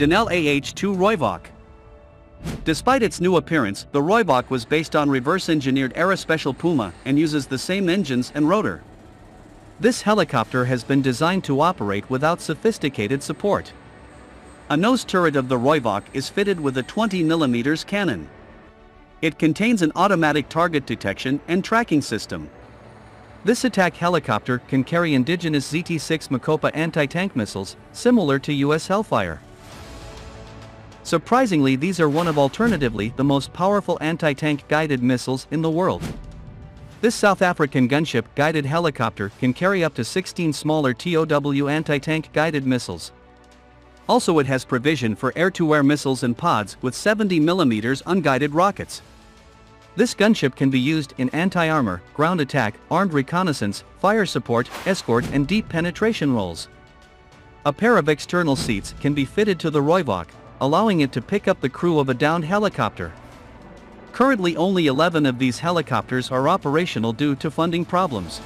Denel AH-2 Rooivalk. Despite its new appearance, the Rooivalk was based on reverse-engineered Aerospatiale Puma and uses the same engines and rotor. This helicopter has been designed to operate without sophisticated support. A nose turret of the Rooivalk is fitted with a 20mm cannon. It contains an automatic target detection and tracking system. This attack helicopter can carry indigenous ZT-6 Mokopa anti-tank missiles, similar to US Hellfire. Surprisingly these are one of alternatively the most powerful anti-tank guided missiles in the world. This South African gunship guided helicopter can carry up to 16 smaller TOW anti-tank guided missiles. Also it has provision for air-to-air missiles and pods with 70mm unguided rockets. This gunship can be used in anti-armor, ground attack, armed reconnaissance, fire support, escort and deep penetration roles. A pair of external seats can be fitted to the Rooivalk, allowing it to pick up the crew of a downed helicopter. Currently only 11 of these helicopters are operational due to funding problems.